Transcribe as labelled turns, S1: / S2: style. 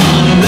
S1: on